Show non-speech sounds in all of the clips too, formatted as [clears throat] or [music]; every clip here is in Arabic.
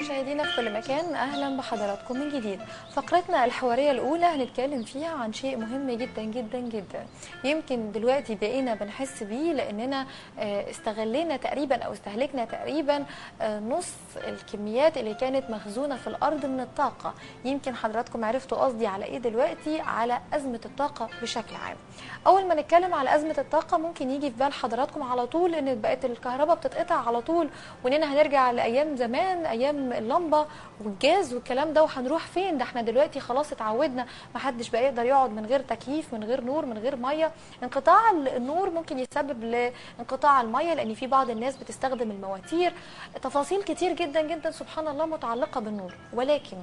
مشاهدينا في كل مكان أهلا بحضراتكم من جديد. فقرتنا الحوارية الأولى هنتكلم فيها عن شيء مهم جدا جدا جدا. يمكن دلوقتي بقينا بنحس بيه لأننا آه، استغلينا تقريبا أو استهلكنا تقريبا آه، نص الكميات اللي كانت مخزونة في الأرض من الطاقة. يمكن حضراتكم عرفتوا قصدي على إيه دلوقتي؟ على أزمة الطاقة بشكل عام. أول ما نتكلم على أزمة الطاقة ممكن يجي في بال حضراتكم على طول ان بقت الكهرباء بتتقطع على طول وإننا هنرجع لأيام زمان أيام اللمبة والجاز والكلام ده وهنروح فين؟ ده إحنا دلوقتي خلاص اتعودنا ما حدش بقى يقدر يقعد من غير تكييف من غير نور من غير مية. انقطاع النور ممكن يسبب لانقطاع المية لأن في بعض الناس بتستخدم المواتير. تفاصيل كتير جدا جدا سبحان الله متعلقة بالنور. ولكن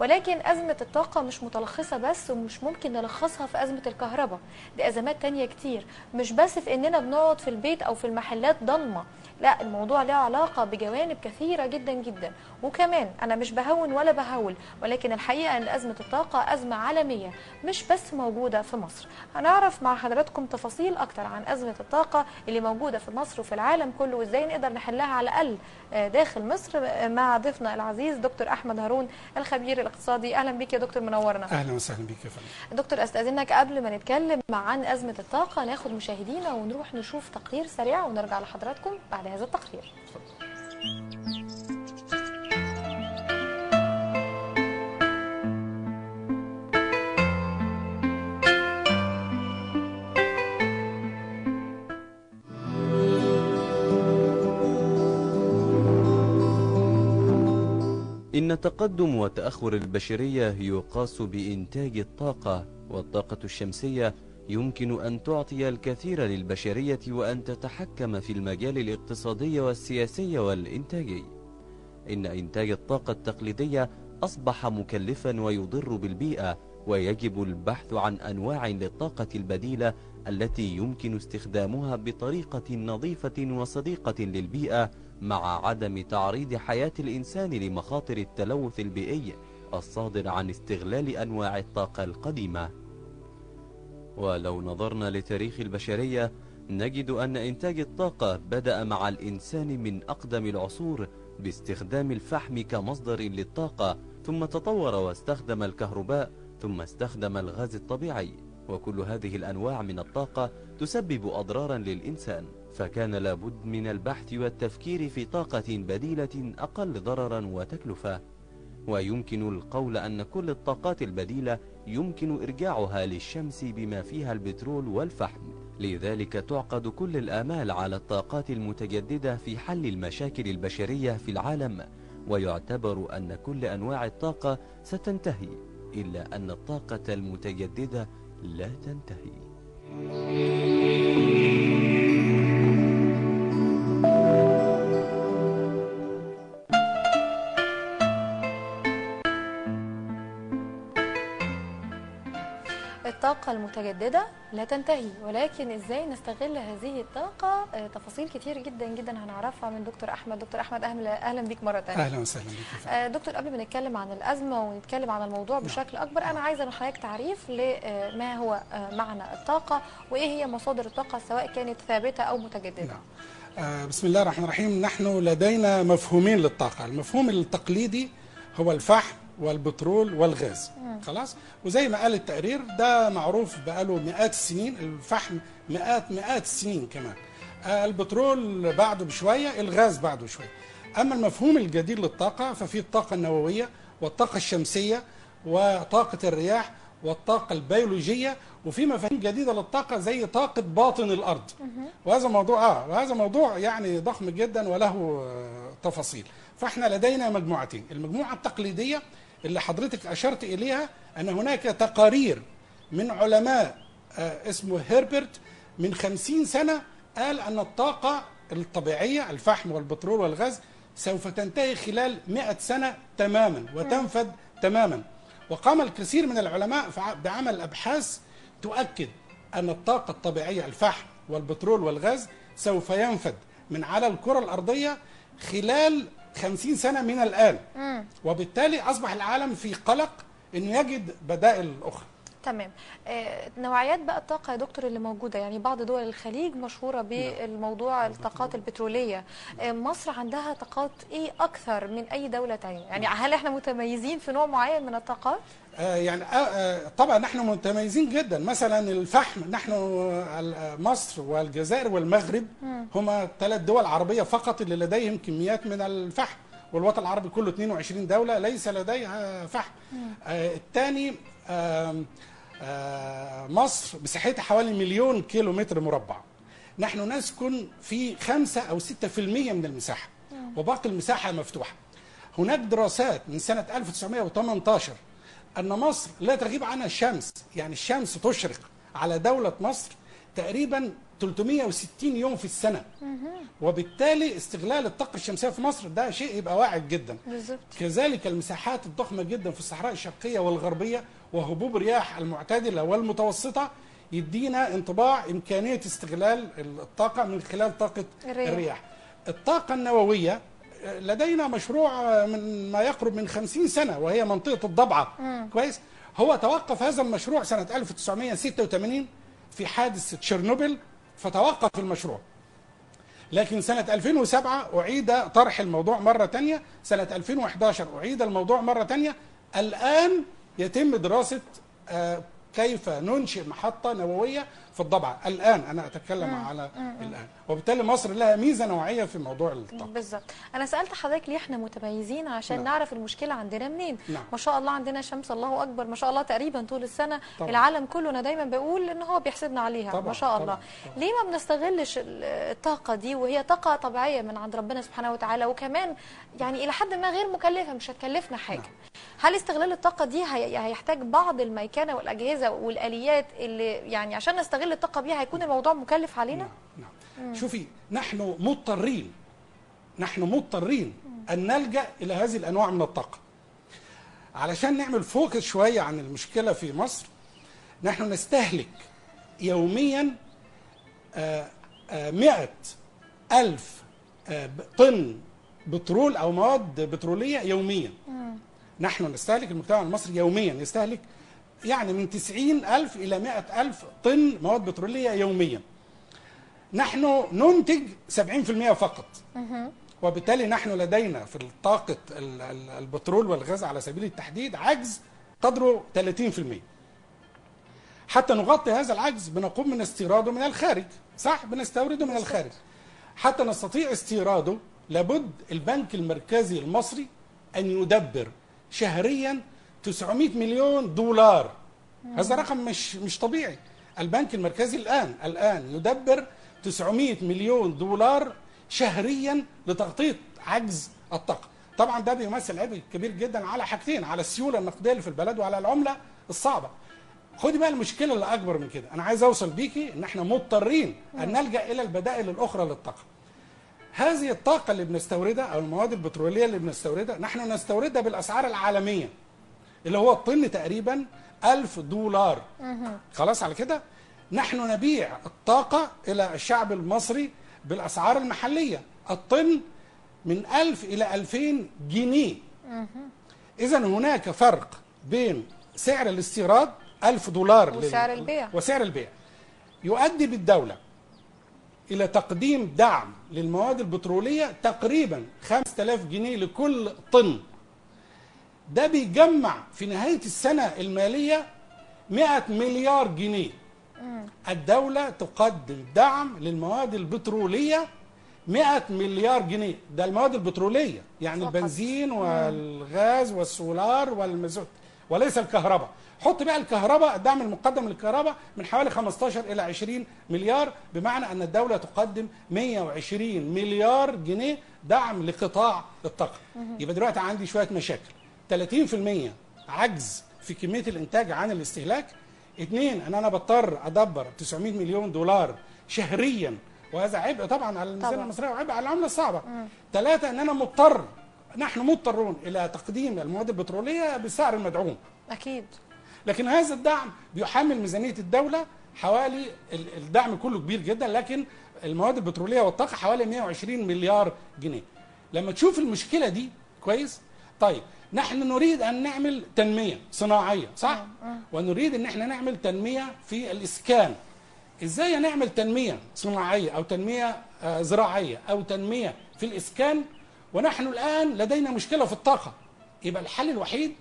ولكن أزمة الطاقة مش متلخصة بس ومش ممكن نلخصها في أزمة الكهرباء. دي أزمات تانية كتير. مش بس في إننا بنقعد في البيت أو في المحلات ضلمة. لا الموضوع له علاقة بجوانب كثيرة جدا جدا. وكمان أنا مش بهون ولا بهول ولكن الحقيقة أن أزمة الطاقة أزمة عالمية مش بس موجودة في مصر. هنعرف مع حضراتكم تفاصيل أكتر عن أزمة الطاقة اللي موجودة في مصر وفي العالم كله وإزاي نقدر نحلها على الأقل. آه، داخل مصر آه، مع ضيفنا العزيز دكتور أحمد هارون الخبير الاقتصادي. أهلا بيك يا دكتور منورنا أهلا وسهلا بك يا فندم. دكتور أستأذنك قبل ما نتكلم عن أزمة الطاقة. ناخد مشاهدينا ونروح نشوف تقرير سريع ونرجع لحضراتكم بعد هذا التقرير. إن تقدم وتأخر البشرية يقاس بإنتاج الطاقة والطاقة الشمسية يمكن أن تعطي الكثير للبشرية وأن تتحكم في المجال الاقتصادي والسياسي والإنتاجي. إن إنتاج الطاقة التقليدية أصبح مكلفا ويضر بالبيئة ويجب البحث عن أنواع للطاقة البديلة التي يمكن استخدامها بطريقة نظيفة وصديقة للبيئة مع عدم تعريض حياة الإنسان لمخاطر التلوث البيئي الصادر عن استغلال أنواع الطاقة القديمة. ولو نظرنا لتاريخ البشرية نجد أن إنتاج الطاقة بدأ مع الإنسان من أقدم العصور باستخدام الفحم كمصدر للطاقة ثم تطور واستخدم الكهرباء ثم استخدم الغاز الطبيعي. وكل هذه الأنواع من الطاقة تسبب أضرارا للإنسان. فكان لابد من البحث والتفكير في طاقة بديلة أقل ضررا وتكلفة. ويمكن القول أن كل الطاقات البديلة يمكن إرجاعها للشمس بما فيها البترول والفحم. لذلك تعقد كل الآمال على الطاقات المتجددة في حل المشاكل البشرية في العالم. ويعتبر أن كل أنواع الطاقة ستنتهي إلا أن الطاقة المتجددة لا تنتهي. المتجددة لا تنتهي ولكن إزاي نستغل هذه الطاقة؟ آه، تفاصيل كتير جدا جدا هنعرفها من دكتور أحمد. دكتور أحمد أهلا أهلا بيك مرة تانية. أهلا وسهلا فندم آه، دكتور قبل ما نتكلم عن الأزمة ونتكلم عن الموضوع بشكل أكبر أنا عايزة من حضرتك تعريف لما هو آه، معنى الطاقة وإيه هي مصادر الطاقة سواء كانت ثابتة أو متجددة. نعم. بسم الله الرحمن الرحيم. نحن لدينا مفهومين للطاقة. المفهوم التقليدي هو الفحم والبترول والغاز. خلاص؟ وزي ما قال التقرير ده معروف بقاله مئات السنين الفحم مئات مئات السنين كمان. آه، البترول بعده بشوية الغاز بعده شوية. أما المفهوم الجديد للطاقة ففي الطاقة النووية والطاقة الشمسية وطاقة الرياح والطاقة البيولوجية وفي مفاهيم جديدة للطاقة زي طاقة باطن الأرض. وهذا موضوع آه وهذا موضوع يعني ضخم جدا وله آه، تفاصيل. فإحنا لدينا مجموعتين المجموعة التقليدية اللي حضرتك أشرت إليها أن هناك تقارير من علماء آه، اسمه هيربرت من خمسين سنة قال أن الطاقة الطبيعية الفحم والبترول والغاز سوف تنتهي خلال مئة سنة تماما وتنفد تماما. وقام الكثير من العلماء بعمل أبحاث تؤكد أن الطاقة الطبيعية الفحم والبترول والغاز سوف ينفد من على الكرة الأرضية خلال خمسين سنة من الآن. وبالتالي أصبح العالم في قلق أنه يجد بدائل أخرى. تمام. آه، نوعيات بقى الطاقة يا دكتور اللي موجودة يعني بعض دول الخليج مشهورة بالموضوع الطاقات البترولية. آه، مصر عندها طاقات إيه أكثر من أي دولة تانية؟ يعني هل إحنا متميزين في نوع معين من الطاقات؟ آه، يعني طبعا نحن متميزين جدا. مثلا الفحم نحن مصر والجزائر والمغرب هما ثلاث دول عربية فقط اللي لديهم كميات من الفحم والوطن العربي كله 22 دولة ليس لديها فحم. الثاني مصر مساحتها حوالي مليون كيلو متر مربع. نحن نسكن في 5 أو 6% من المساحة وباقي المساحة مفتوحة. هناك دراسات من سنة 1918 أن مصر لا تغيب عنها الشمس يعني الشمس تشرق على دولة مصر تقريبا 360 يوم في السنة. وبالتالي استغلال الطاقة الشمسية في مصر ده شيء يبقى واعد جدا. كذلك المساحات الضخمة جدا في الصحراء الشرقية والغربية وهبوب رياح المعتدلة والمتوسطة يدينا انطباع إمكانية استغلال الطاقة من خلال طاقة الرياح. الرياح. الطاقة النووية آه، لدينا مشروع من ما يقرب من 50 سنة وهي منطقة الضبعة. كويس؟ هو توقف هذا المشروع سنة 1986 في حادث تشيرنوبل فتوقف المشروع. لكن سنة 2007 أعيد طرح الموضوع مرة تانية سنة 2011 أعيد الموضوع مرة تانية. الآن يتم دراسة آه، كيف ننشئ محطة نووية في الضبعة الآن أنا أتكلم على الآن. وبالتالي مصر لها ميزة نوعية في موضوع الطاقة بالظبط. أنا سألت حضرتك ليه إحنا متميزين عشان نعم. نعرف المشكلة عندنا منين؟ نعم. ما شاء الله عندنا شمس الله أكبر. ما شاء الله تقريبا طول السنة طبعا. العالم كله. أنا دايما بقول إن هو بيحسدنا عليها. طبعا، ما شاء الله. طبعا، طبعا. ليه ما بنستغلش ال- الطاقة دي؟ وهي طاقة طبيعية من عند ربنا سبحانه وتعالى. وكمان يعني إلى حد ما غير مكلفة. مش هتكلفنا حاجة. نعم. هل استغلال الطاقة دي هي- هيحتاج بعض الميكنه والأجهزة والآليات اللي يعني عشان نستغل الطاقه بيها هيكون الموضوع مكلف علينا؟ نعم نعم. شوفي نحن مضطرين نحن مضطرين أن نلجأ إلى هذه الأنواع من الطاقة. علشان نعمل فوكس شوية عن المشكلة في مصر نحن نستهلك يوميا آه، آه، مئة ألف آه، طن بترول أو مواد بترولية يوميا. نحن نستهلك المجتمع المصري يوميا يستهلك يعني من 90 ألف إلى 100 ألف طن مواد بترولية يوميا. نحن ننتج 70% فقط. وبالتالي نحن لدينا في طاقة ال- ال- البترول والغاز على سبيل التحديد عجز قدره 30% حتى نغطي هذا العجز بنقوم من استيراده من الخارج صح؟ بنستورده من الخارج. حتى نستطيع استيراده لابد البنك المركزي المصري أن يدبر شهريا 900 مليون دولار. هذا رقم مش مش طبيعي. البنك المركزي الآن الآن يدبر 900 مليون دولار شهريا لتغطية عجز الطاقة. طبعا ده بيمثل عبء كبير جدا على حاجتين على السيولة النقدية اللي في البلد وعلى العملة الصعبة. خدي بقى المشكلة اللي أكبر من كده. أنا عايز أوصل بيكي إن إحنا مضطرين أن نلجأ إلى البدائل الأخرى للطاقة. هذه الطاقة اللي بنستوردها أو المواد البترولية اللي بنستوردها نحن نستوردها بالأسعار العالمية. اللي هو الطن تقريبا ألف دولار. خلاص على كده؟ نحن نبيع الطاقة إلى الشعب المصري بالأسعار المحلية. الطن من ألف إلى ألفين جنيه. إذا هناك فرق بين سعر الاستيراد ألف دولار لل- وسعر البيع. وسعر البيع. يؤدي بالدولة إلى تقديم دعم للمواد البترولية تقريبا 5000 جنيه لكل طن. ده بيجمع في نهاية السنة المالية 100 مليار جنيه. الدولة تقدم دعم للمواد البترولية 100 مليار جنيه. ده المواد البترولية يعني فقط. البنزين والغاز والسولار والمازوت وليس الكهرباء. حط بقى الكهرباء الدعم المقدم للكهرباء من حوالي 15 إلى 20 مليار بمعنى أن الدولة تقدم 120 مليار جنيه دعم لقطاع الطاقة. يبقى دلوقتي عندي شوية مشاكل. 30% عجز في كمية الإنتاج عن الاستهلاك. اثنين إن أنا بضطر أدبر 900 مليون دولار شهريا وهذا عبء طبعا على الميزانيه. المصرية وعبء على العملة الصعبة. ثلاثة إن أنا مضطر نحن مضطرون إلى تقديم المواد البترولية بالسعر المدعوم أكيد. لكن هذا الدعم بيحمل ميزانية الدولة حوالي ال- الدعم كله كبير جدا لكن المواد البترولية والطاقة حوالي 120 مليار جنيه. لما تشوف المشكلة دي كويس؟ طيب نحن نريد أن نعمل تنمية صناعية صح؟ ونريد إن إحنا نعمل تنمية في الإسكان. إزاي نعمل تنمية صناعية أو تنمية آه، زراعية أو تنمية في الإسكان؟ ونحن الآن لدينا مشكلة في الطاقة. يبقى الحل الوحيد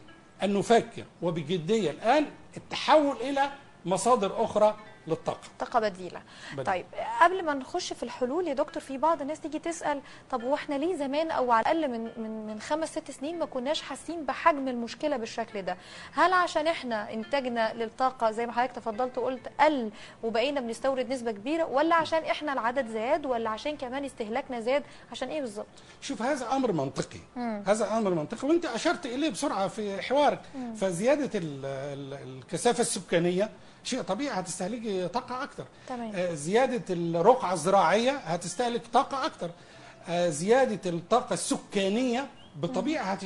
أن نفكر وبجدية الآن التحول إلى مصادر أخرى للطاقة. طاقة بديلة. بديلة. طيب قبل ما نخش في الحلول يا دكتور في بعض الناس تيجي تسأل طب هو إحنا ليه زمان أو على الأقل من من من خمس ست سنين ما كناش حاسين بحجم المشكلة بالشكل ده؟ هل عشان إحنا انتاجنا للطاقة زي ما حضرتك تفضلت وقلت قل وبقينا بنستورد نسبة كبيرة ولا عشان إحنا العدد زاد ولا عشان كمان استهلاكنا زاد؟ عشان إيه بالظبط؟ شوف هذا أمر منطقي. هذا أمر منطقي وأنت أشرت إليه بسرعة في حوارك. فزيادة ال- ال- الكثافة السكانية شيء طبيعي هتستهلك طاقة أكثر تمام. آه، زيادة الرقعة الزراعية هتستهلك طاقة أكثر آه، زيادة الطاقة السكانية بالطبيعة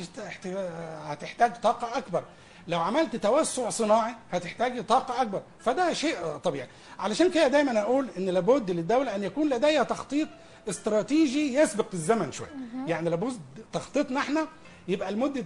هتحتاج طاقة أكبر. لو عملت توسع صناعي هتحتاج طاقة أكبر. فده شيء طبيعي. علشان كده دايما أقول إن لابد للدولة أن يكون لديها تخطيط استراتيجي يسبق الزمن شوية. يعني لابد تخطيطنا إحنا يبقى لمدة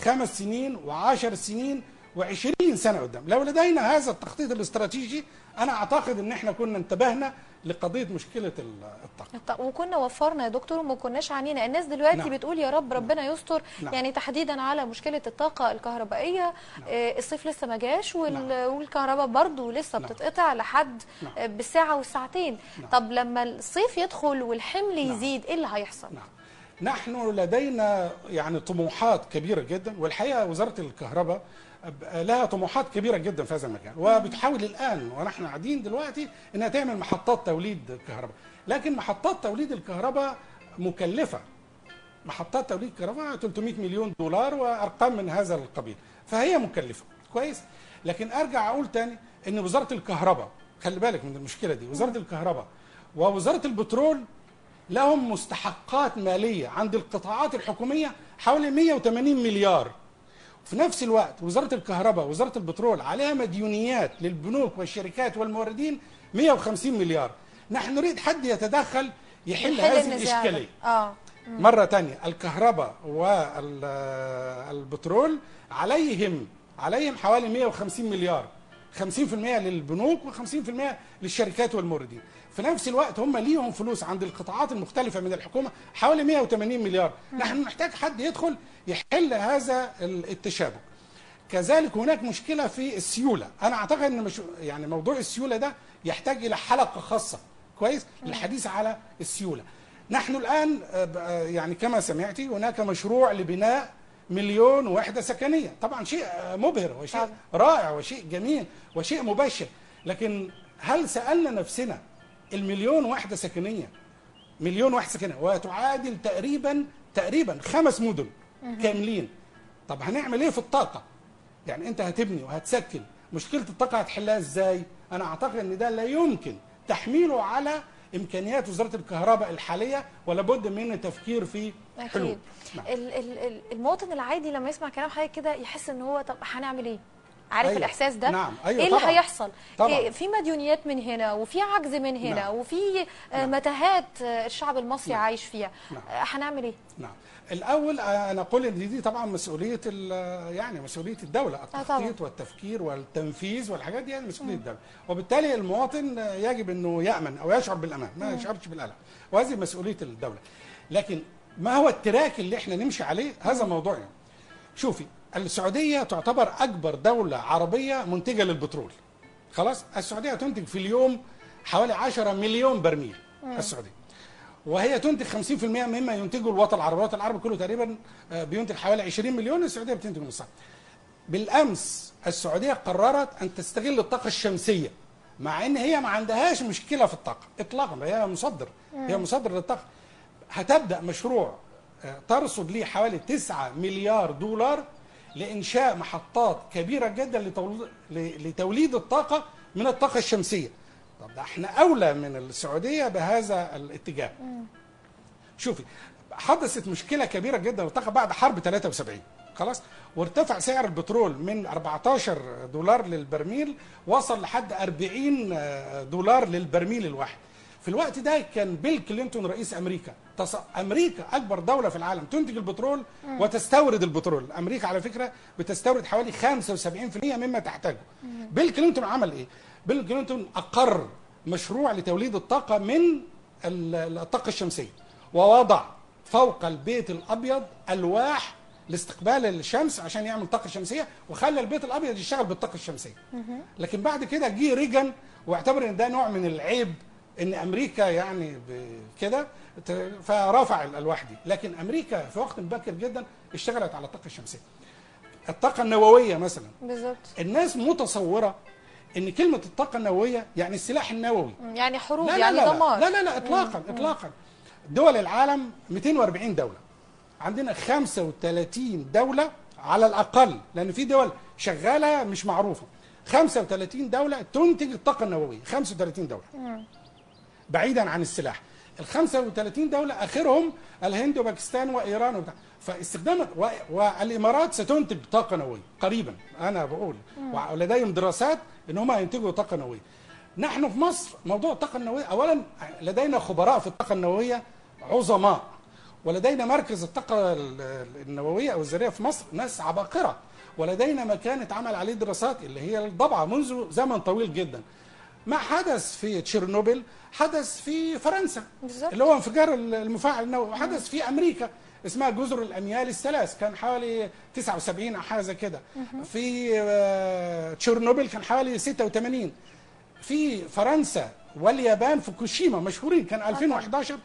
خمس سنين وعشر سنين وعشرين سنة قدام لو لدينا هذا التخطيط الاستراتيجي أنا أعتقد أن إحنا كنا انتبهنا لقضية مشكلة ال- الطاقة طب وكنا وفرنا يا دكتور وما كناش عانينا الناس دلوقتي نعم. بتقول يا رب ربنا يستر نعم. يعني تحديدا على مشكلة الطاقة الكهربائية آه، الصيف لسه ما جاش وال- والكهرباء برضو لسه نعم. بتتقطع لحد نعم. آه، بالساعة والساعتين نعم. طب لما الصيف يدخل والحمل نعم. يزيد إيه اللي هيحصل نعم نحن لدينا يعني طموحات كبيرة جدا والحقيقة وزارة الكهرباء لها طموحات كبيرة جدا في هذا المجال وبتحاول الآن ونحن قاعدين دلوقتي إنها تعمل محطات توليد كهرباء لكن محطات توليد الكهرباء مكلفة. محطات توليد كهرباء 300 مليون دولار وأرقام من هذا القبيل. فهي مكلفة. كويس؟ لكن أرجع أقول تاني إن وزارة الكهرباء خلي بالك من المشكلة دي. وزارة الكهرباء ووزارة البترول لهم مستحقات مالية عند القطاعات الحكومية حوالي 180 مليار. في نفس الوقت وزارة الكهرباء وزارة البترول عليها مديونيات للبنوك والشركات والموردين 150 مليار. نحن نريد حد يتدخل يحل حل هذه. الإشكالية. آه. مرة تانية الكهرباء والبترول عليهم عليهم حوالي 150 مليار. 50% للبنوك و50% للشركات والموردين. في نفس الوقت هم ليهم فلوس عند القطاعات المختلفة من الحكومة حوالي 180 مليار. نحن نحتاج حد يدخل يحل هذا التشابك. كذلك هناك مشكلة في السيولة. أنا أعتقد إن مش يعني موضوع السيولة ده يحتاج إلى حلقة خاصة. كويس؟ للحديث على السيولة. نحن الآن آه، آه، يعني كما سمعتي هناك مشروع لبناء مليون وحدة سكنية. طبعا شيء مبهر وشيء طبعا. رائع وشيء جميل وشيء مبشر لكن هل سألنا نفسنا المليون وحدة سكنية مليون وحدة سكنية وتعادل تقريبا تقريبا خمس مدن كاملين. طب هنعمل إيه في الطاقة؟ يعني أنت هتبني وهتسكن. مشكلة الطاقة هتحلها إزاي؟ أنا أعتقد إن ده لا يمكن تحميله على إمكانيات وزارة الكهرباء الحالية ولا بد من التفكير في حلول. نعم. ال- ال- ال- المواطن العادي لما يسمع كلام حضرتك كده يحس إن هو طب هنعمل إيه؟ عارف أيوة. الإحساس ده نعم. أيوة إيه اللي طبعاً. هيحصل طبعاً. إيه في مديونيات من هنا وفي عجز من هنا نعم. وفي آه، نعم. متاهات آه، الشعب المصري نعم. عايش فيها نعم. آه، هنعمل إيه نعم الأول أنا أقول إن دي طبعا مسؤولية يعني مسؤولية الدولة. التخطيط والتفكير والتنفيذ والحاجات دي يعني مسؤولية الدولة وبالتالي المواطن يجب إنه يأمن أو يشعر بالأمان ما يشعرش بالقلق وهذه مسؤولية الدولة لكن ما هو التراك اللي إحنا نمشي عليه هذا موضوع يعني. شوفي السعودية تعتبر أكبر دولة عربية منتجة للبترول. خلاص؟ السعودية تنتج في اليوم حوالي 10 مليون برميل. السعودية. وهي تنتج 50% مما ينتجه الوطن العربي، الوطن العربي كله تقريبا آه، بينتج حوالي 20 مليون، السعودية بتنتج نصها. بالأمس السعودية قررت أن تستغل الطاقة الشمسية مع إن هي ما عندهاش مشكلة في الطاقة اطلاقا. هي مصدر. هي مصدر للطاقة. هتبدأ مشروع آه، ترصد ليه حوالي 9 مليار دولار لإنشاء محطات كبيرة جدا لتوليد الطاقة من الطاقة الشمسية. طب ده إحنا أولى من السعودية بهذا الاتجاه. شوفي حدثت مشكلة كبيرة جدا للطاقة بعد حرب 73 خلاص وارتفع سعر البترول من 14 دولار للبرميل وصل لحد 40 دولار للبرميل الواحد في الوقت ده كان بيل كلينتون رئيس أمريكا. تص... أمريكا أكبر دولة في العالم تنتج البترول وتستورد البترول. أمريكا على فكرة بتستورد حوالي 75% مما تحتاجه. بيل كلينتون عمل إيه؟ بيل كلينتون أقر مشروع لتوليد الطاقة من ال- الطاقة الشمسية ووضع فوق البيت الأبيض ألواح لاستقبال الشمس عشان يعمل طاقة شمسية وخلى البيت الأبيض يشتغل بالطاقة الشمسية. لكن بعد كده جه ريجان واعتبر إن ده نوع من العيب إن أمريكا يعني كده فرفع الألواح دي. لكن أمريكا في وقت مبكر جدا اشتغلت على الطاقة الشمسية. الطاقة النووية مثلا. بالظبط. الناس متصورة إن كلمة الطاقة النووية يعني السلاح النووي. يعني حروب لا يعني لا لا. دمار. لا لا لا اطلاقا اطلاقا. دول العالم 240 دولة. عندنا 35 دولة على الأقل لأن في دول شغالة مش معروفة. 35 دولة تنتج الطاقة النووية. 35 دولة. بعيدا عن السلاح. ال 35 دولة آخرهم الهند وباكستان وإيران وبتاع. فاستخدام و- والإمارات ستنتج طاقة نووية قريبا أنا بقول. ولديهم دراسات إن هم ينتجوا طاقة نووية. نحن في مصر موضوع الطاقة النووية اولا لدينا خبراء في الطاقة النووية عظماء. ولدينا مركز الطاقة ال- النووية أو الذريه في مصر ناس عباقرة. ولدينا مكان اتعمل عليه دراسات اللي هي الضبعه منذ زمن طويل جدا. ما حدث في تشيرنوبل حدث في فرنسا بالظبط. اللي هو انفجار المفاعل النووي وحدث في أمريكا اسمها جزر الأميال الثلاث كان حوالي 79 أو حاجة كده. في آه، تشيرنوبل كان حوالي 86 في فرنسا واليابان فوكوشيما مشهورين كان 2011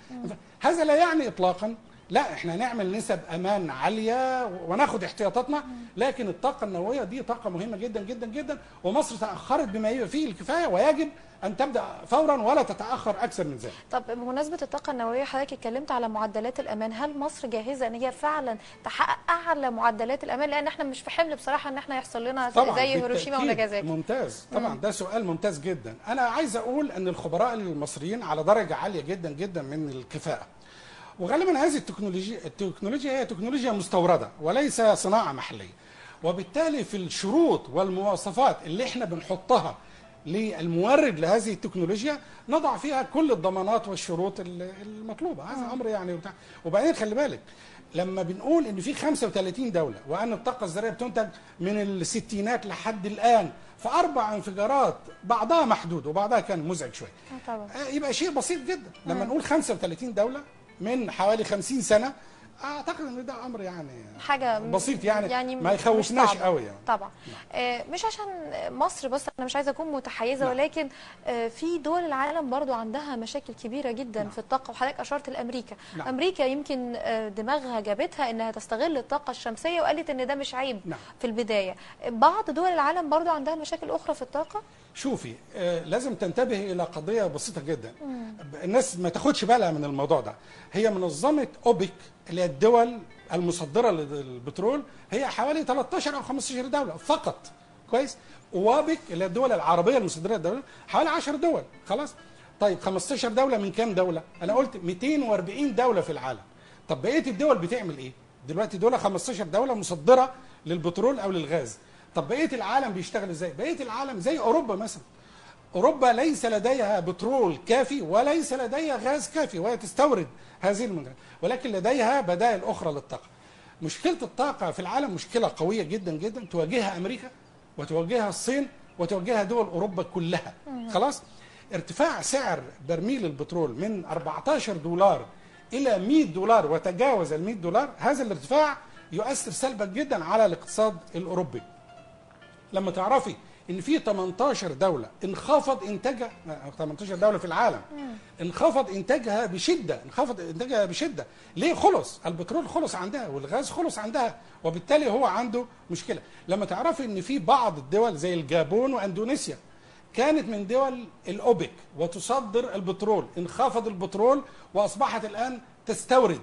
هذا لا يعني اطلاقا. لا إحنا نعمل نسب أمان عالية وناخد احتياطاتنا لكن الطاقة النووية دي طاقة مهمة جدا جدا جدا. ومصر تأخرت بما فيه الكفاية ويجب أن تبدأ فورا ولا تتأخر أكثر من ذلك. طب بمناسبة الطاقة النووية حضرتك اتكلمت على معدلات الأمان. هل مصر جاهزة إن هي فعلا تحقق أعلى معدلات الأمان؟ لأن إحنا مش في حمل بصراحة إن إحنا يحصل لنا طبعا زي هيروشيما. وناجازاكي. ممتاز. طبعا ده سؤال ممتاز جدا. أنا عايز أقول إن الخبراء المصريين على درجة عالية جدا جدا من الكفاءة. وغالبا هذه التكنولوجيا التكنولوجيا هي تكنولوجيا مستوردة وليس صناعة محلية. وبالتالي في الشروط والمواصفات اللي إحنا بنحطها للمورد لهذه التكنولوجيا نضع فيها كل الضمانات والشروط ال- المطلوبة. هذا أمر يعني بتاع وبعدين خلي بالك لما بنقول إن في 35 دولة وأن الطاقة الذرية بتنتج من الستينات لحد الآن فأربع انفجارات بعضها محدود وبعضها كان مزعج شوية آه طبعا. آه، يبقى شيء بسيط جدا. لما نقول 35 دولة من حوالي 50 سنة أعتقد إن ده أمر يعني حاجة م- بسيط يعني, يعني ما يخوفناش. قوي يعني. طبعا. آه، مش عشان مصر بس أنا مش عايزة أكون متحيزة ولكن آه، في دول العالم برضو عندها مشاكل كبيرة جدا في الطاقة وحضرتك أشرت لأمريكا. نعم. أمريكا يمكن آه، دماغها جابتها إنها تستغل الطاقة الشمسية وقالت إن ده مش عيب نعم. في البداية. بعض دول العالم برضو عندها مشاكل أخرى في الطاقة؟ شوفي آه، لازم تنتبه إلى قضية بسيطة جدا. الناس ما تاخدش بالها من الموضوع ده. هي منظمة أوبك اللي هي الدول المصدرة للبترول هي حوالي 13 أو 15 دولة فقط. كويس؟ وابك اللي هي الدول العربية المصدرة للدول حوالي 10 دول. خلاص؟ طيب 15 دولة من كام دولة؟ أنا قلت 240 دولة في العالم. طب بقية الدول بتعمل إيه؟ دلوقتي دول 15 دولة مصدرة للبترول أو للغاز. طب بقية العالم بيشتغل إزاي؟ بقية العالم زي أوروبا مثلا. أوروبا ليس لديها بترول كافي وليس لديها غاز كافي وهي تستورد هذه المنتجات ولكن لديها بدائل أخرى للطاقة. مشكلة الطاقة في العالم مشكلة قوية جدا جدا تواجهها أمريكا وتواجهها الصين وتواجهها دول أوروبا كلها. خلاص؟ ارتفاع سعر برميل البترول من 14 دولار إلى 100 دولار وتجاوز ال 100 دولار هذا الارتفاع يؤثر سلبا جدا على الاقتصاد الأوروبي. لما تعرفي إن في 18 دولة انخفض انتاجها 18 دولة في العالم. انخفض إنتاجها بشدة. انخفض إنتاجها بشدة. ليه خلص؟ البترول خلص عندها والغاز خلص عندها وبالتالي هو عنده مشكلة. لما تعرفي إن في بعض الدول زي الجابون وإندونيسيا كانت من دول الأوبك وتصدر البترول انخفض البترول وأصبحت الآن تستورد.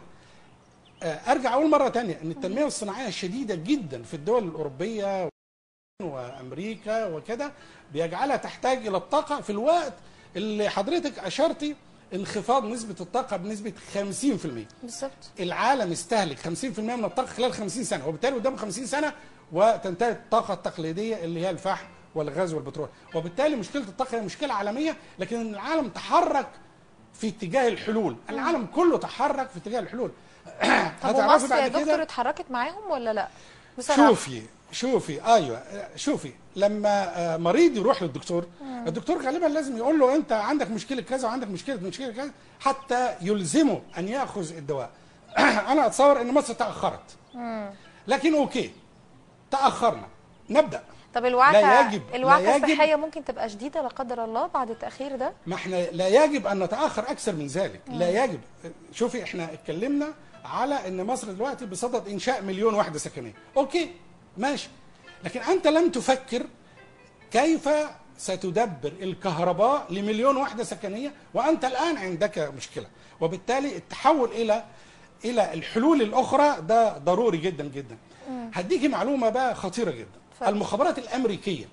آه، أرجع أقول مرة تانية إن التنمية الصناعية شديدة جدا في الدول الأوروبية وأمريكا وكده بيجعلها تحتاج إلى الطاقة في الوقت اللي حضرتك أشرتي انخفاض نسبة الطاقة بنسبة 50% بالظبط. العالم استهلك 50% من الطاقة خلال 50 سنة وبالتالي قدام 50 سنة وتنتهي الطاقة التقليدية اللي هي الفحم والغاز والبترول. وبالتالي مشكلة الطاقة هي مشكلة عالمية لكن العالم تحرك في اتجاه الحلول. العالم كله تحرك في اتجاه الحلول. طب ومصر يا دكتور اتحركت معاهم ولا لأ؟ بصراحة. شوفي شوفي أيوه. شوفي لما آه، مريض يروح للدكتور الدكتور غالبا لازم يقول له أنت عندك مشكلة كذا وعندك مشكلة مشكلة كذا حتى يلزمه أن يأخذ الدواء. [clears throat] أنا أتصور إن مصر تأخرت. لكن أوكي تأخرنا. نبدأ. طب الوعكه لا يجب- الوعكه لا يجب- الصحية ممكن تبقى شديدة لا قدر الله بعد التأخير ده؟ ما إحنا لا يجب أن نتأخر أكثر من ذلك. لا يجب. شوفي إحنا اتكلمنا على إن مصر دلوقتي بصدد إنشاء مليون وحده سكنية. أوكي. ماشي. لكن أنت لم تفكر كيف ستدبر الكهرباء لمليون وحده سكنية وأنت الآن عندك مشكلة. وبالتالي التحول إلى إلى الحلول الأخرى ده ضروري جدا جدا. هديكي معلومة بقى خطيرة جدا. المخابرات الأمريكية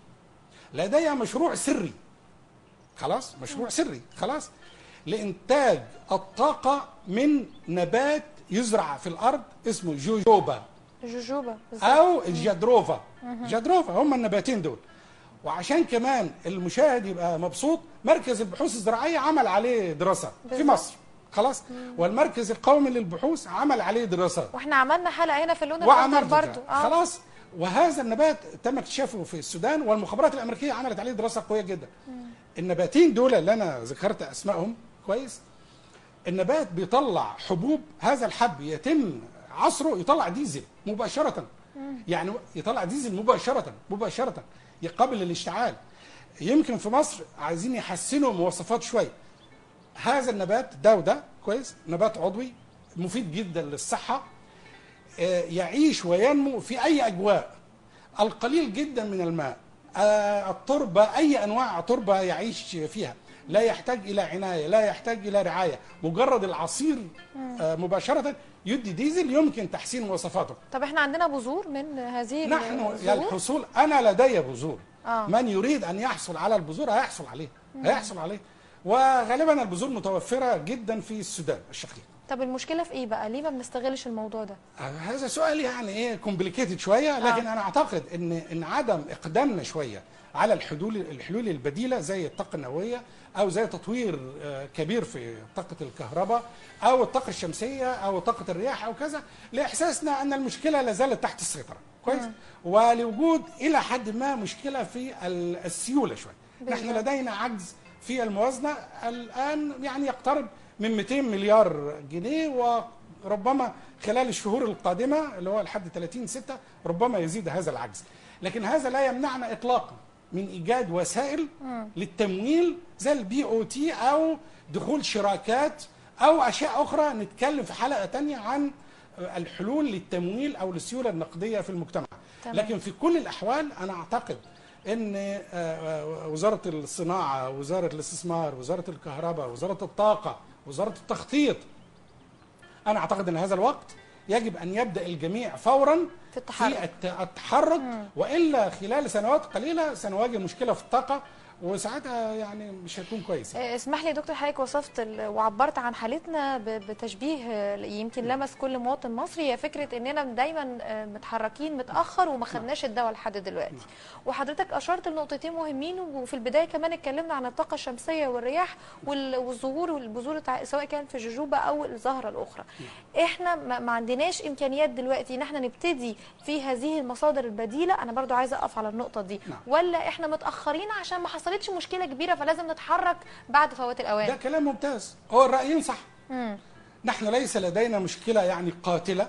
لديها مشروع سري. خلاص؟ مشروع سري. خلاص؟ لإنتاج الطاقة من نبات يزرع في الأرض اسمه جوجوبا. جوجوبا. أو الجدروفا جدروفا هم النباتين دول. وعشان كمان المشاهد يبقى مبسوط مركز البحوث الزراعية عمل عليه دراسة في بالظبط. مصر. خلاص؟ والمركز القومي للبحوث عمل عليه دراسات وإحنا عملنا حلقة هنا في اللون الاخضر برضو. آه. خلاص؟ وهذا النبات تم اكتشافه في السودان والمخابرات الأمريكية عملت عليه دراسة قوية جدا. النباتين دول اللي أنا ذكرت أسمائهم كويس النبات بيطلع حبوب هذا الحب يتم عصره يطلع ديزل مباشرة. يعني يطلع ديزل مباشرة مباشرة قبل الاشتعال. يمكن في مصر عايزين يحسنوا مواصفات شوية. هذا النبات ده وده كويس نبات عضوي مفيد جدا للصحة آه، يعيش وينمو في أي أجواء. القليل جدا من الماء آه، التربة أي أنواع تربه يعيش فيها. لا يحتاج إلى عناية لا يحتاج إلى رعاية. مجرد العصير آه، مباشرة يدي ديزل يمكن تحسين مواصفاته طب إحنا عندنا بذور من هذه نحن يا الزهور الحصول أنا لدي بذور. آه. من يريد أن يحصل على البذور هيحصل عليه هيحصل عليه. وغالبا البذور متوفرة جدا في السودان الشقيق. طب المشكلة في إيه بقى؟ ليه ما بنستغلش الموضوع ده؟ هذا سؤال يعني إيه كومبليكيتد شوية لكن آه. أنا أعتقد إن إن عدم إقدامنا شوية على الحلول الحلول البديلة زي الطاقة النووية أو زي تطوير آه، كبير في طاقة الكهرباء أو الطاقة الشمسية أو طاقة الرياح أو كذا لإحساسنا أن المشكلة لا زالت تحت السيطرة. كويس؟ ولوجود إلى حد ما مشكلة في ال- السيولة شوية. نحن. لدينا عجز في الموازنة الآن يعني يقترب من 200 مليار جنيه وربما خلال الشهور القادمة اللي هو لحد 30 6 ربما يزيد هذا العجز. لكن هذا لا يمنعنا اطلاقا من إيجاد وسائل للتمويل زي ال BOT أو دخول شراكات أو أشياء أخرى. نتكلم في حلقة تانية عن الحلول للتمويل أو للسيوله النقدية في المجتمع. تمام. لكن في كل الأحوال أنا أعتقد إن آه، آه، وزارة الصناعة وزارة الاستثمار وزارة الكهرباء وزارة الطاقة وزارة التخطيط أنا أعتقد إن هذا الوقت يجب أن يبدأ الجميع فورا في التحرك. في الت- التحرك وإلا خلال سنوات قليلة سنواجه مشكلة في الطاقة وساعتها يعني مش هيكون كويس آه، اسمح لي يا دكتور حضرتك وصفت وعبرت عن حالتنا بتشبيه يمكن لمس كل مواطن مصري. هي فكرة إننا دايما آه، متحركين متأخر وما خدناش الدواء لحد دلوقتي. وحضرتك أشرت لنقطتين مهمين وفي البداية كمان اتكلمنا عن الطاقة الشمسية والرياح وال- والزهور والبذور سواء كان في جوجوبا أو الزهرة الأخرى. إحنا ما عندناش إمكانيات دلوقتي إن إحنا نبتدي في هذه المصادر البديلة. أنا برضو عايزة أقف على النقطة دي. نعم. ولا إحنا متأخرين عشان ما حصلتش مشكلة كبيرة فلازم نتحرك بعد فوات ده الاوان كلام ممتاز. هو الرايين صح. مم. نحن ليس لدينا مشكلة يعني قاتلة.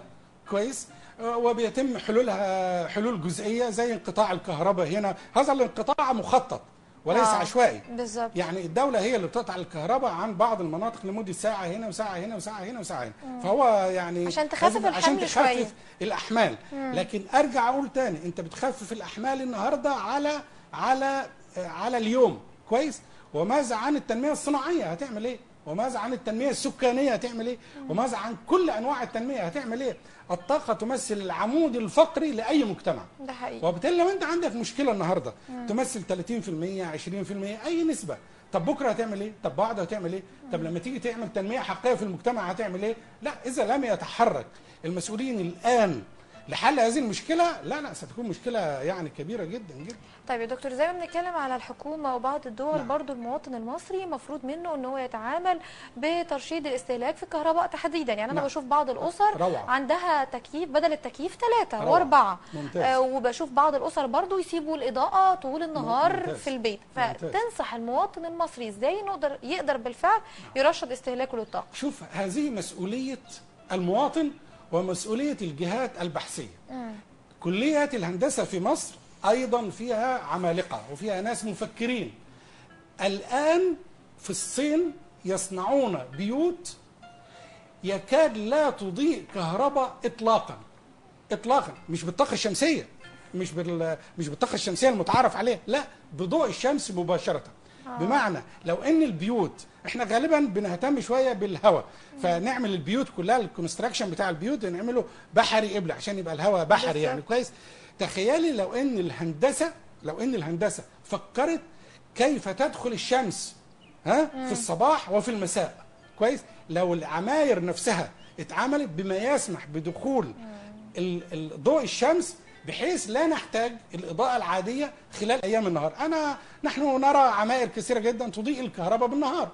كويس. آه، وبيتم حلولها حلول جزئية زي انقطاع الكهرباء هنا. هذا الانقطاع مخطط وليس آه، عشوائي. بالظبط. يعني الدولة هي اللي بتقطع الكهرباء عن بعض المناطق لمدة ساعة هنا وساعة هنا وساعة هنا وساعة هنا. فهو يعني عشان تخفف لازم- عشان الحمل شوية. تخفف الأحمال لكن أرجع أقول تاني أنت بتخفف الأحمال النهاردة على على آه، على اليوم. كويس؟ وماذا عن التنمية الصناعية؟ هتعمل إيه؟ وماذا عن التنمية السكانية؟ هتعمل إيه؟ وماذا عن كل أنواع التنمية؟ هتعمل إيه؟ الطاقة تمثل العمود الفقري لأي مجتمع. ده حقيقي. وبالتالي لو أنت عندك مشكلة النهارده تمثل 30% 20% أي نسبة. طب بكرة هتعمل إيه؟ طب بعده هتعمل إيه؟ طب لما تيجي تعمل تنمية حقيقية في المجتمع هتعمل إيه؟ لا إذا لم يتحرك المسؤولين الآن لحل هذه المشكلة لا لا ستكون مشكلة يعني كبيرة جدا جدا طيب يا دكتور زي ما بنتكلم على الحكومة وبعض الدول نعم. برضو المواطن المصري مفروض منه إن هو يتعامل بترشيد الاستهلاك في الكهرباء تحديدا يعني أنا نعم. بشوف بعض الأسر روعة. عندها تكييف بدل التكييف ثلاثة. وأربعة ممتاز. آه وبشوف بعض الأسر برضو يسيبوا الإضاءة طول النهار ممتاز. في البيت. فتنصح المواطن المصري إزاي نقدر يقدر بالفعل يرشد استهلاكه للطاقة شوف هذه مسؤولية المواطن ومسؤولية الجهات البحثية. كليات الهندسة في مصر أيضا فيها عمالقة وفيها ناس مفكرين. الآن في الصين يصنعون بيوت يكاد لا تضيء كهرباء اطلاقا اطلاقا مش بالطاقة الشمسية مش بال مش بالطاقة الشمسية المتعارف عليها لا بضوء الشمس مباشرة. بمعنى لو إن البيوت إحنا غالبا بنهتم شوية بالهواء فنعمل البيوت كلها ال construction بتاع البيوت نعمله بحري قبلي عشان يبقى الهواء بحري يعني. كويس. تخيلي لو إن الهندسة لو إن الهندسة فكرت كيف تدخل الشمس ها في الصباح وفي المساء. كويس؟ لو العماير نفسها اتعملت بما يسمح بدخول ضوء الشمس بحيث لا نحتاج الإضاءة العادية خلال أيام النهار. أنا نحن نرى عماير كثيرة جدا تضيء الكهرباء بالنهار.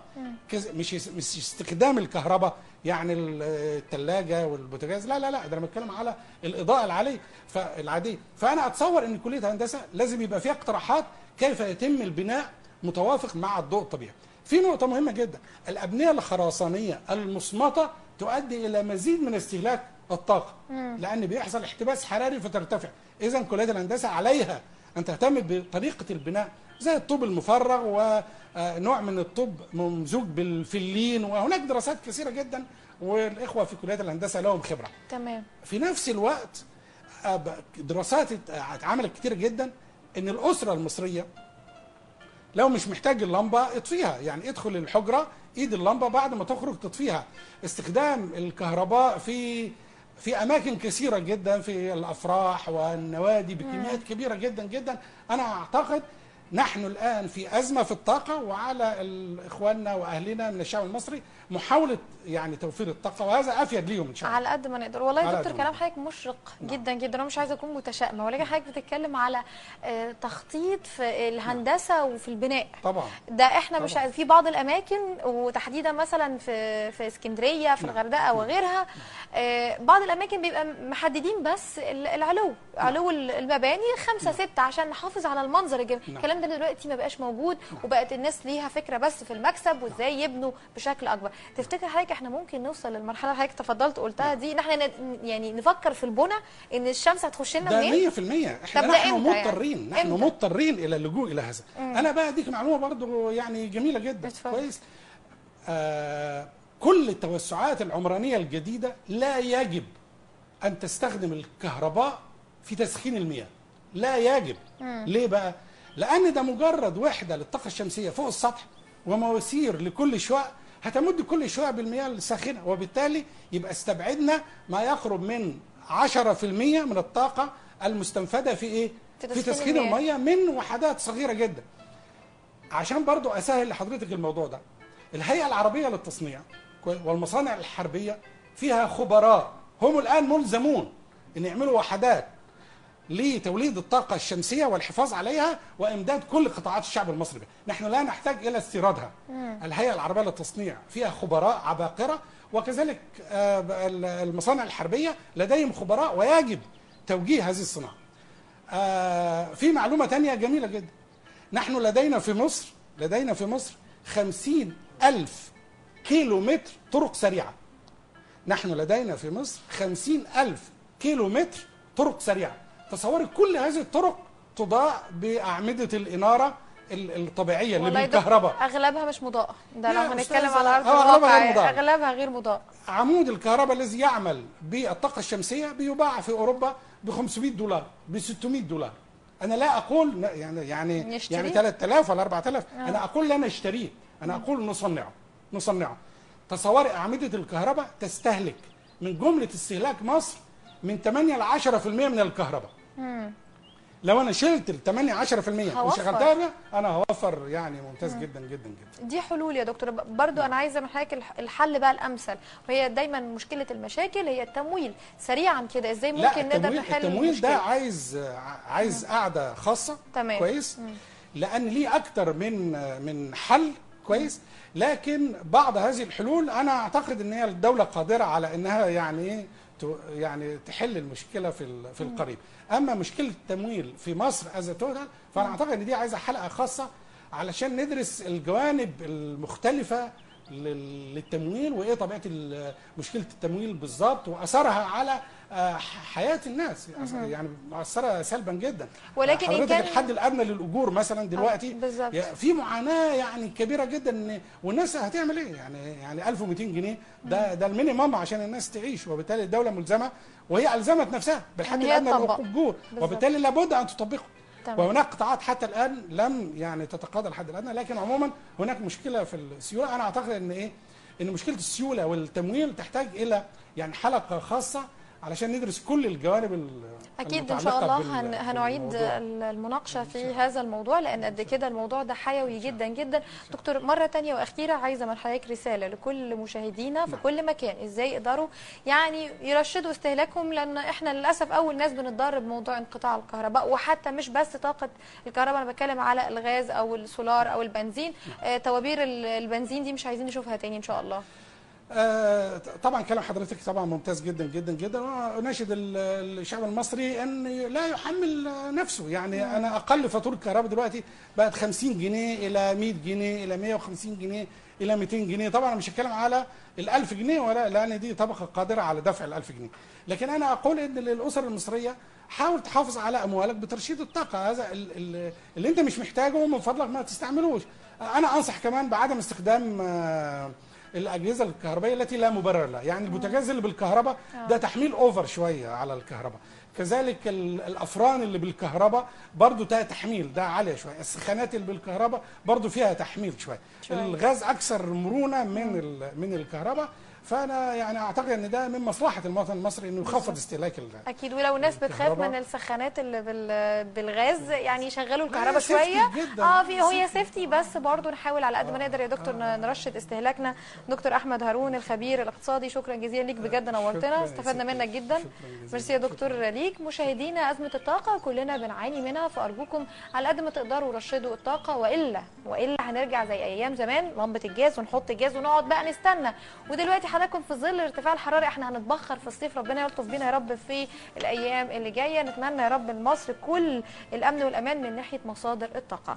مش مش استخدام الكهرباء يعني ال- الثلاجة والبوتاجاز. لا لا لا ده أنا بتكلم على الإضاءة العالية فالعادية فأنا أتصور أن كلية هندسة لازم يبقى فيها اقتراحات كيف يتم البناء متوافق مع الضوء الطبيعي. في نقطة مهمة جدا. الأبنية الخرسانية المصمتة تؤدي إلى مزيد من استهلاك الطاقة. لأن بيحصل احتباس حراري فترتفع. إذا كلية الهندسة عليها أن تهتم بطريقة البناء زي الطوب المفرغ ونوع من الطوب ممزوج بالفلين وهناك دراسات كثيرة جدا والإخوة في كلية الهندسة لهم خبرة. تمام. في نفس الوقت دراسات ات- اتعملت كتير جدا إن الأسرة المصرية لو مش محتاج اللمبة اطفيها. يعني ادخل الحجرة إيد اللمبة بعد ما تخرج تطفيها. استخدام الكهرباء في في أماكن كثيرة جدا في الأفراح والنوادي بكميات كبيرة جدا جدا. أنا أعتقد نحن الآن في أزمة في الطاقة وعلى اخواننا وأهلنا من الشعب المصري محاولة يعني توفير الطاقة وهذا أفيد ليهم إن شاء الله. على قد ما نقدر. والله يا دكتور كلام حضرتك مشرق جدا جدا أنا مش عايزة أكون متشائمة ولكن حضرتك بتتكلم على آه، تخطيط في الهندسة وفي البناء. طبعا. ده إحنا مش طبعا. عايز- في بعض الأماكن وتحديدا مثلا في في اسكندرية في نعم. الغردقة وغيرها آه، بعض الأماكن بيبقى محددين بس ال- العلو. علو ال- المباني خمسة ستة عشان نحافظ على المنظر الجميل. نعم. الكلام ده دلوقتي ما بقاش موجود وبقت الناس ليها فكرة بس في المكسب وإزاي يبنوا بشكل أكبر. تفتكر حضرتك إحنا ممكن نوصل للمرحلة اللي حضرتك تفضلت قلتها دي؟ إن إحنا يعني نفكر في البنى إن الشمس هتخش لنا ده منين؟ 100% إحنا ده نحن يعني؟ مضطرين نحن إمتى؟ مضطرين إلى اللجوء إلى هذا. أنا بقى أديك معلومة برضو يعني جميلة جدا. اتفضل. كويس. آه كل التوسعات العمرانية الجديدة لا يجب أن تستخدم الكهرباء في تسخين المياه. لا يجب. ليه بقى؟ لأن ده مجرد وحدة للطاقة الشمسية فوق السطح ومواسير لكل شعاع هتمد كل شعاع بالمياه الساخنة وبالتالي يبقى استبعدنا ما يقرب من 10% من الطاقة المستنفده في إيه في تسخين. الميه من وحدات صغيرة جدا عشان برضو أسهل لحضرتك الموضوع ده الهيئة العربية للتصنيع؟ والمصانع الحربية فيها خبراء هم الآن ملزمون إن يعملوا وحدات لتوليد الطاقة الشمسية والحفاظ عليها وإمداد كل قطاعات الشعب المصري بها. نحن لا نحتاج إلى استيرادها. الهيئة العربية للتصنيع فيها خبراء عباقرة وكذلك آه، المصانع الحربية لديهم خبراء ويجب توجيه هذه الصناعة. آه، في معلومة تانية جميلة جدا. نحن لدينا في مصر لدينا في مصر خمسين ألف كيلو متر طرق سريعة. نحن لدينا في مصر خمسين ألف كيلو متر طرق سريعة. تصوري كل هذه الطرق تضاء بأعمدة الإنارة ال- الطبيعية اللي بالكهرباء أغلبها مش مضاء. ده لو هنتكلم على أرض آه، أغلبها الواقع غير مضاء. أغلبها غير مضاء. عمود الكهرباء الذي يعمل بالطاقة الشمسية بيباع في أوروبا ب 500 دولار ب 600 دولار. أنا لا أقول لا- يعني يعني؟ يعني 3000 ولا 4000 أنا أقول لا نشتريه. أنا أقول نصنعه. نصنعه. تصوري أعمدة الكهرباء تستهلك من جملة استهلاك مصر من 8 ل 10% من الكهرباء. لو أنا شلت ال 8 10% هوفر. وشغلتها أنا هوفر يعني ممتاز جدا جدا جدا. دي حلول يا دكتور. برضو أنا عايزة من حضرتك الح- الحل بقى الأمثل. وهي دايما مشكلة المشاكل هي التمويل. سريعا كده إزاي ممكن نقدر نحل التمويل ده عايز عايز قاعدة خاصة تمام. كويس لأن ليه أكتر من من حل كويس. لكن بعض هذه الحلول أنا أعتقد إن هي الدولة قادرة على إنها يعني إيه يعني تحل المشكلة في في القريب. أما مشكلة التمويل في مصر as total فأنا أعتقد إن دي عايزة حلقة خاصة علشان ندرس الجوانب المختلفة للتمويل وإيه طبيعة مشكلة التمويل بالظبط وأثرها على آه، حياة الناس يعني مؤثرة سلبا جدا ولكن حضرتك كان- الحد الادنى للأجور مثلا دلوقتي بالظبط. يا- في معاناة يعني كبيرة جدا إن والناس هتعمل إيه يعني يعني 1200 جنيه ده ده المينيمم عشان الناس تعيش وبالتالي الدولة ملزمة وهي ألزمت نفسها بالحد الادنى. للأجور. وبالتالي لابد أن تطبقه وهناك قطاعات حتى الآن لم يعني تتقاضى الحد الادنى لكن عموما هناك مشكلة في السيولة. أنا أعتقد إن إيه؟ إن مشكلة السيولة والتمويل تحتاج إلى يعني حلقة خاصة علشان ندرس كل الجوانب ال- أكيد إن شاء الله بال- هن... هنعيد بالموضوع. المناقشة في هذا الموضوع لأن قد كده الموضوع ده حيوي جدا جدا. دكتور مرة تانية وأخيرة عايزة من حضرتك رسالة لكل مشاهدينا في كل مكان إزاي يقدروا يعني يرشدوا استهلاكهم لأن إحنا للأسف أول ناس بنتضرر بموضوع انقطاع الكهرباء وحتى مش بس طاقة الكهرباء أنا بتكلم على الغاز أو السولار أو البنزين. آه توابير ال- البنزين دي مش عايزين نشوفها تاني إن شاء الله. آه، طبعا كلام حضرتك طبعا ممتاز جدا جدا جدا. واناشد ال- الشعب المصري أن لا يحمل نفسه. يعني أنا أقل فاتورة الكهرباء دلوقتي بقت 50 جنيه إلى 100 جنيه إلى 150 جنيه إلى 200 جنيه. طبعا أنا مش هتكلم على ال 1000 جنيه ولا لأن دي طبقة قادرة على دفع ال 1000 جنيه. لكن أنا أقول إن للاسر المصرية حاول تحافظ على أموالك بترشيد الطاقة. هذا ال- ال- اللي أنت مش محتاجه من فضلك ما تستعملوش. أنا أنصح كمان بعدم استخدام آه، الأجهزة الكهربائية التي لا مبرر لها. يعني البوتاجاز اللي بالكهرباء ده تحميل over شوية على الكهرباء. كذلك ال- الأفران اللي بالكهرباء برضو ده تحميل ده عالية شوية. السخانات اللي بالكهرباء برضو فيها تحميل شوية. الغاز أكثر مرونة من من الكهرباء. فأنا يعني أعتقد إن ده من مصلحة المواطن المصري إنه يخفض استهلاك أكيد. ولو الناس بتخاف. من السخانات اللي بال- بالغاز يعني يشغلوا الكهرباء شوية. آه في هي safety بس برضو نحاول على قد ما نقدر يا دكتور ن- نرشد استهلاكنا. دكتور أحمد هارون الخبير الاقتصادي شكرا جزيلا ليك بجد نورتنا. استفدنا منك. جدا. ميرسي يا دكتور ليك. مشاهدينا أزمة الطاقة كلنا بنعاني منها فأرجوكم على قد ما تقدروا رشدوا الطاقة. وإلا وإلا هنرجع زي أيام زمان لمبه الجاز ونحط الجاز ونقعد بقى نستنى. ودلوقتي حضراتكم في ظل ارتفاع الحرارة إحنا هنتبخر في الصيف. ربنا يلطف بينا يا رب في الأيام اللي جاية. نتمنى يا رب لمصر كل الأمن والأمان من ناحية مصادر الطاقة.